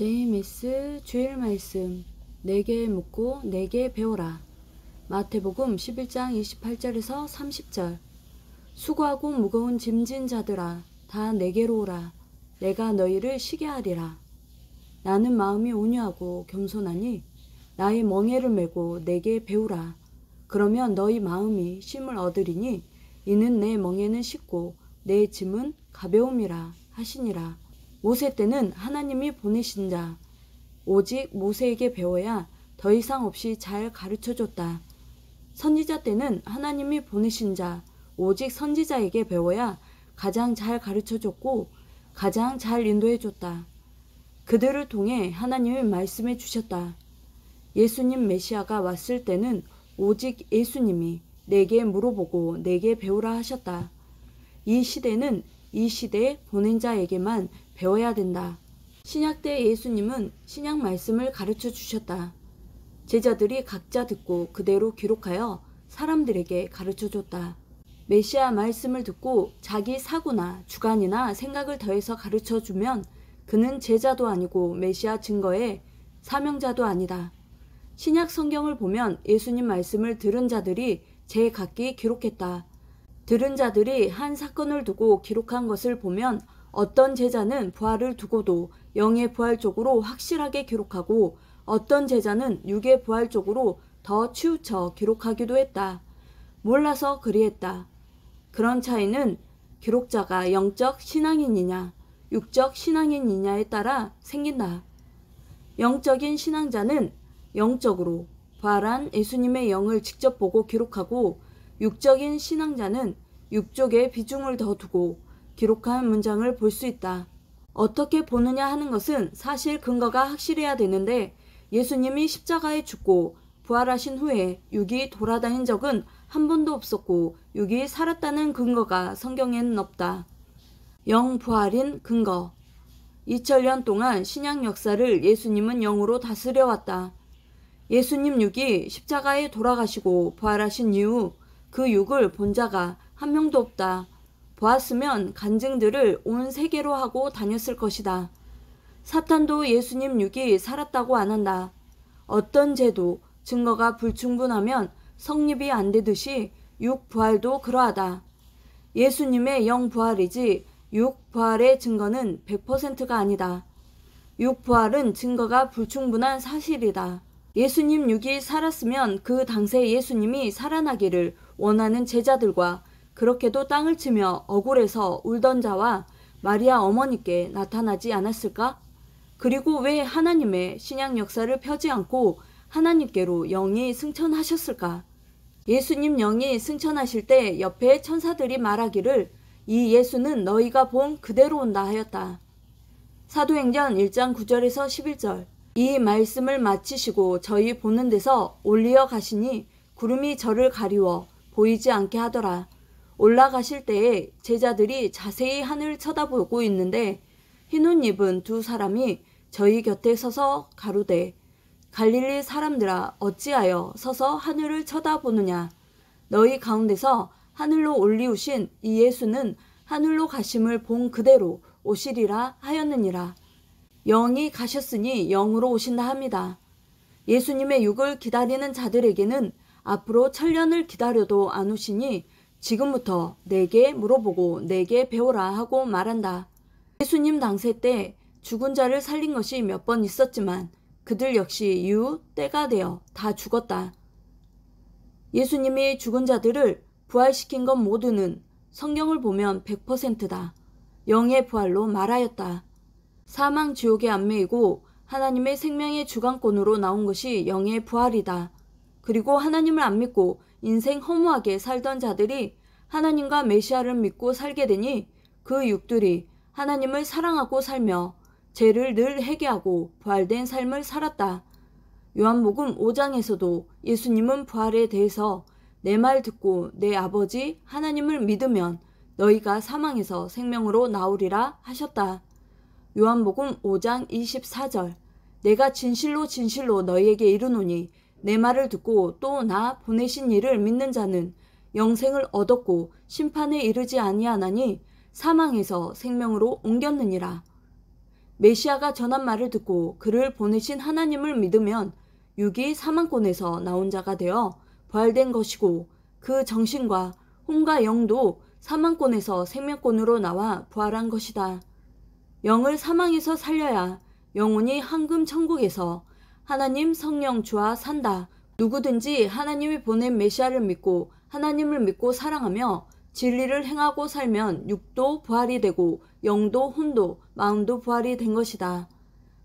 제이미스 주일 말씀. 내게 묻고 내게 배워라. 마태복음 11장 28절에서 30절. 수고하고 무거운 짐진 자들아 다 내게로 오라. 내가 너희를 쉬게 하리라. 나는 마음이 온유하고 겸손하니 나의 멍에를 메고 내게 배우라. 그러면 너희 마음이 쉼을 얻으리니 이는 내 멍에는 쉽고 내 짐은 가벼움이라 하시니라 모세 때는 하나님이 보내신 자, 오직 모세에게 배워야 더 이상 없이 잘 가르쳐 줬다. 선지자 때는 하나님이 보내신 자, 오직 선지자에게 배워야 가장 잘 가르쳐 줬고 가장 잘 인도해 줬다. 그들을 통해 하나님이 말씀해 주셨다. 예수님 메시아가 왔을 때는 오직 예수님이 내게 물어보고 내게 배우라 하셨다. 이 시대는 이 시대에 보낸 자에게만 배워야 된다. 신약 때 예수님은 신약 말씀을 가르쳐 주셨다. 제자들이 각자 듣고 그대로 기록하여 사람들에게 가르쳐 줬다. 메시아 말씀을 듣고 자기 사고나 주관이나 생각을 더해서 가르쳐 주면 그는 제자도 아니고 메시아 증거의 사명자도 아니다. 신약 성경을 보면 예수님 말씀을 들은 자들이 제 각기 기록했다. 들은 자들이 한 사건을 두고 기록한 것을 보면 어떤 제자는 부활을 두고도 영의 부활 쪽으로 확실하게 기록하고 어떤 제자는 육의 부활 쪽으로 더 치우쳐 기록하기도 했다. 몰라서 그리했다. 그런 차이는 기록자가 영적 신앙인이냐, 육적 신앙인이냐에 따라 생긴다. 영적인 신앙자는 영적으로 부활한 예수님의 영을 직접 보고 기록하고 육적인 신앙자는 육적의 비중을 더 두고 기록한 문장을 볼 수 있다. 어떻게 보느냐 하는 것은 사실 근거가 확실해야 되는데 예수님이 십자가에 죽고 부활하신 후에 육이 돌아다닌 적은 한 번도 없었고 육이 살았다는 근거가 성경에는 없다. 영 부활인 근거. 2000년 동안 신약 역사를 예수님은 영으로 다스려 왔다. 예수님 육이 십자가에 돌아가시고 부활하신 이후 그 육을 본 자가 한 명도 없다. 보았으면 간증들을 온 세계로 하고 다녔을 것이다. 사탄도 예수님 육이 살았다고 안 한다. 어떤 죄도 증거가 불충분하면 성립이 안 되듯이 육 부활도 그러하다. 예수님의 영 부활이지 육 부활의 증거는 100%가 아니다. 육 부활은 증거가 불충분한 사실이다. 예수님 육이 살았으면 그 당세 예수님이 살아나기를 원하는 제자들과 그렇게도 땅을 치며 억울해서 울던 자와 마리아 어머니께 나타나지 않았을까? 그리고 왜 하나님의 신약 역사를 펴지 않고 하나님께로 영이 승천하셨을까? 예수님 영이 승천하실 때 옆에 천사들이 말하기를 이 예수는 너희가 본 그대로 온다 하였다. 사도행전 1장 9절에서 11절 이 말씀을 마치시고 저희 보는 데서 올리어 가시니 구름이 저를 가리워 보이지 않게 하더라. 올라가실 때에 제자들이 자세히 하늘을 쳐다보고 있는데 흰옷 입은 두 사람이 저희 곁에 서서 가로되 갈릴리 사람들아 어찌하여 서서 하늘을 쳐다보느냐 너희 가운데서 하늘로 올리우신 이 예수는 하늘로 가심을 본 그대로 오시리라 하였느니라 영이 가셨으니 영으로 오신다 합니다. 예수님의 육을 기다리는 자들에게는 앞으로 천년을 기다려도 안 오시니 지금부터 내게 물어보고 내게 배워라 하고 말한다. 예수님 당세 때 죽은 자를 살린 것이 몇 번 있었지만 그들 역시 이후 때가 되어 다 죽었다. 예수님이 죽은 자들을 부활시킨 것 모두는 성경을 보면 100%다. 영의 부활로 말하였다. 사망 지옥에 안 매이고 하나님의 생명의 주관권으로 나온 것이 영의 부활이다. 그리고 하나님을 안 믿고 인생 허무하게 살던 자들이 하나님과 메시아를 믿고 살게 되니 그 육들이 하나님을 사랑하고 살며 죄를 늘 회개하고 부활된 삶을 살았다. 요한복음 5장에서도 예수님은 부활에 대해서 내 말 듣고 내 아버지 하나님을 믿으면 너희가 사망에서 생명으로 나오리라 하셨다. 요한복음 5장 24절 내가 진실로 진실로 너희에게 이르노니 내 말을 듣고 또 나 보내신 이를 믿는 자는 영생을 얻었고 심판에 이르지 아니하나니 사망에서 생명으로 옮겼느니라. 메시아가 전한 말을 듣고 그를 보내신 하나님을 믿으면 육이 사망권에서 나온 자가 되어 부활된 것이고 그 정신과 혼과 영도 사망권에서 생명권으로 나와 부활한 것이다. 영을 사망에서 살려야 영혼이 황금 천국에서 하나님 성령 주와 산다. 누구든지 하나님이 보낸 메시아를 믿고 하나님을 믿고 사랑하며 진리를 행하고 살면 육도 부활이 되고 영도 혼도 마음도 부활이 된 것이다.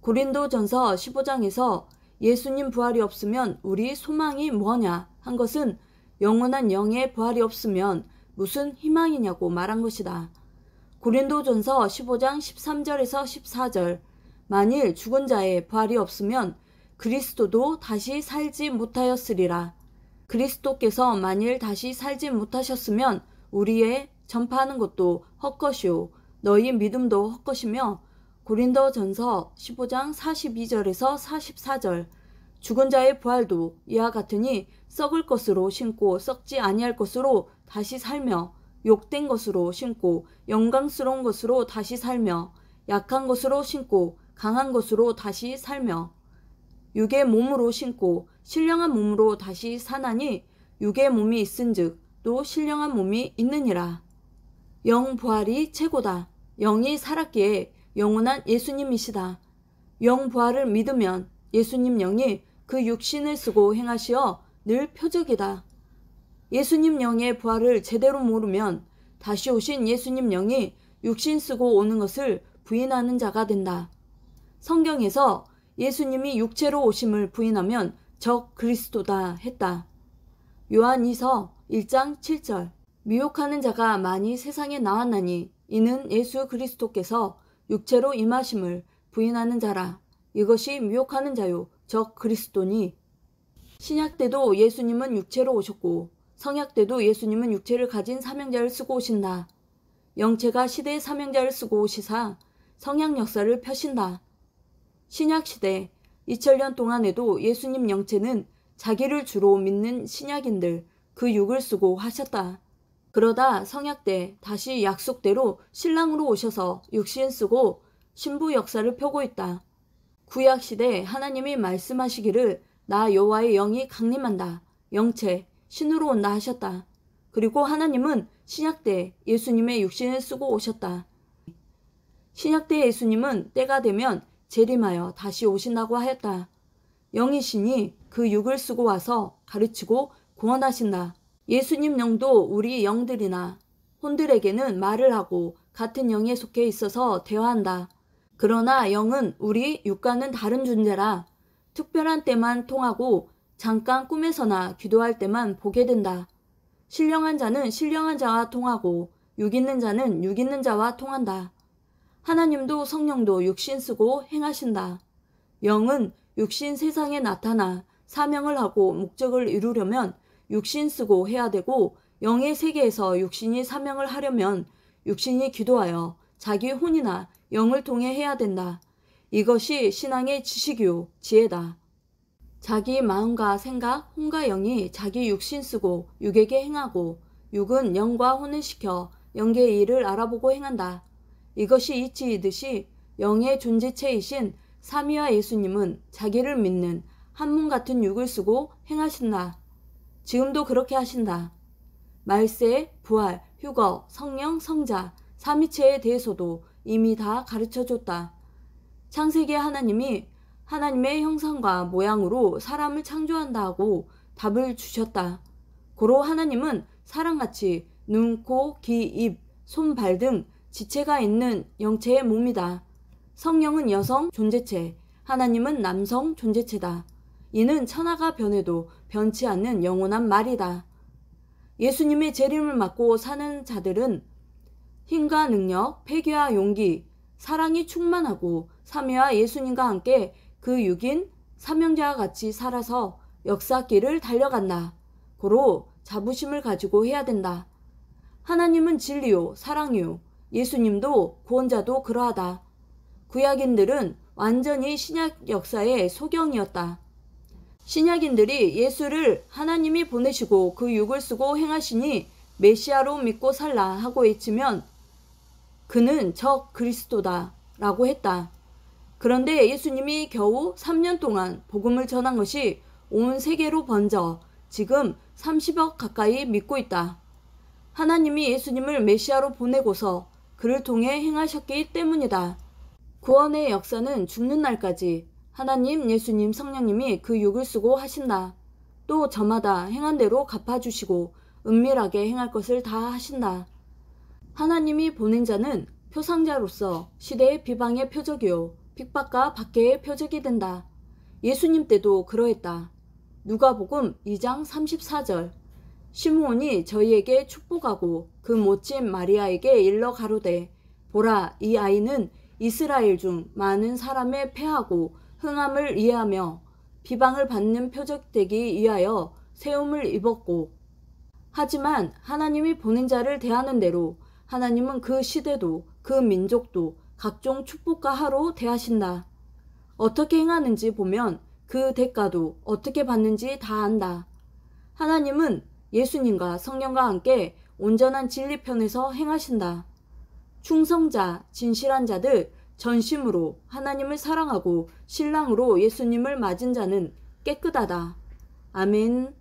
고린도 전서 15장에서 예수님 부활이 없으면 우리 소망이 뭐냐 한 것은 영원한 영의 부활이 없으면 무슨 희망이냐고 말한 것이다. 고린도전서 15장 13절에서 14절. 만일 죽은 자의 부활이 없으면 그리스도도 다시 살지 못하였으리라. 그리스도께서 만일 다시 살지 못하셨으면 우리의 전파하는 것도 헛것이요. 너희 믿음도 헛것이며 고린도전서 15장 42절에서 44절. 죽은 자의 부활도 이와 같으니 썩을 것으로 심고 썩지 아니할 것으로 다시 살며 욕된 것으로 심고 영광스러운 것으로 다시 살며 약한 것으로 심고 강한 것으로 다시 살며 육의 몸으로 심고 신령한 몸으로 다시 사나니 육의 몸이 있은즉 또 신령한 몸이 있느니라. 영 부활이 최고다. 영이 살았기에 영원한 예수님이시다. 영 부활을 믿으면 예수님 영이 그 육신을 쓰고 행하시어 늘 표적이다. 예수님 영의 부활을 제대로 모르면 다시 오신 예수님 영이 육신 쓰고 오는 것을 부인하는 자가 된다. 성경에서 예수님이 육체로 오심을 부인하면 적 그리스도다 했다. 요한 2서 1장 7절 미혹하는 자가 많이 세상에 나왔나니 이는 예수 그리스도께서 육체로 임하심을 부인하는 자라. 이것이 미혹하는 자요 적 그리스도니 신약 때도 예수님은 육체로 오셨고 성약 때도 예수님은 육체를 가진 사명자를 쓰고 오신다. 영체가 시대의 사명자를 쓰고 오시사 성약 역사를 펴신다. 신약 시대 2000년 동안에도 예수님 영체는 자기를 주로 믿는 신약인들 그 육을 쓰고 하셨다. 그러다 성약 때 다시 약속대로 신랑으로 오셔서 육신 쓰고 신부 역사를 펴고 있다. 구약 시대 하나님이 말씀하시기를 나 여호와의 영이 강림한다. 영체 신으로 온다 하셨다. 그리고 하나님은 신약 때 예수님의 육신을 쓰고 오셨다. 신약 때 예수님은 때가 되면 재림하여 다시 오신다고 하였다. 영이신이 그 육을 쓰고 와서 가르치고 구원하신다. 예수님 영도 우리 영들이나 혼들에게는 말을 하고 같은 영에 속해 있어서 대화한다. 그러나 영은 우리 육과는 다른 존재라 특별한 때만 통하고 잠깐 꿈에서나 기도할 때만 보게 된다. 신령한 자는 신령한 자와 통하고 육 있는 자는 육 있는 자와 통한다. 하나님도 성령도 육신 쓰고 행하신다. 영은 육신 세상에 나타나 사명을 하고 목적을 이루려면 육신 쓰고 해야 되고 영의 세계에서 육신이 사명을 하려면 육신이 기도하여 자기 혼이나 영을 통해 해야 된다. 이것이 신앙의 지식이요 지혜다. 자기 마음과 생각, 혼과 영이 자기 육신 쓰고 육에게 행하고 육은 영과 혼을 시켜 영계의 일을 알아보고 행한다. 이것이 이치이듯이 영의 존재체이신 삼위와 예수님은 자기를 믿는 한몸 같은 육을 쓰고 행하신다. 지금도 그렇게 하신다. 말세, 부활, 휴거, 성령, 성자, 삼위체에 대해서도 이미 다 가르쳐 줬다. 창세기 하나님이 하나님의 형상과 모양으로 사람을 창조한다 하고 답을 주셨다. 고로 하나님은 사람같이 눈, 코, 귀, 입, 손, 발 등 지체가 있는 영체의 몸이다. 성령은 여성 존재체, 하나님은 남성 존재체다. 이는 천하가 변해도 변치 않는 영원한 말이다. 예수님의 재림을 맞고 사는 자들은 힘과 능력, 폐기와 용기, 사랑이 충만하고 삼위와 예수님과 함께 그 6인 사명자와 같이 살아서 역사길을 달려간다. 고로 자부심을 가지고 해야 된다. 하나님은 진리요, 사랑이요. 예수님도 구원자도 그러하다. 구약인들은 완전히 신약 역사의 소경이었다. 신약인들이 예수를 하나님이 보내시고 그 육을 쓰고 행하시니 메시아로 믿고 살라 하고 외치면 그는 적 그리스도다 라고 했다. 그런데 예수님이 겨우 3년 동안 복음을 전한 것이 온 세계로 번져 지금 30억 가까이 믿고 있다. 하나님이 예수님을 메시아로 보내고서 그를 통해 행하셨기 때문이다. 구원의 역사는 죽는 날까지 하나님, 예수님, 성령님이 그 육을 쓰고 하신다. 또 저마다 행한 대로 갚아주시고 은밀하게 행할 것을 다 하신다. 하나님이 보낸 자는 표상자로서 시대의 비방의 표적이요 핍박과 박해의 표적이 된다. 예수님 때도 그러했다. 누가복음 2장 34절 시므온이 저희에게 축복하고 그 모친 마리아에게 일러 가로되 보라 이 아이는 이스라엘 중 많은 사람의 패하고 흥함을 이해하며 비방을 받는 표적되기 위하여 세움을 입었고 하지만 하나님이 보낸 자를 대하는 대로 하나님은 그 시대도 그 민족도 각종 축복과 하로 대하신다. 어떻게 행하는지 보면 그 대가도 어떻게 받는지 다 안다. 하나님은 예수님과 성령과 함께 온전한 진리편에서 행하신다. 충성자, 진실한 자들, 전심으로 하나님을 사랑하고 신랑으로 예수님을 맞은 자는 깨끗하다. 아멘.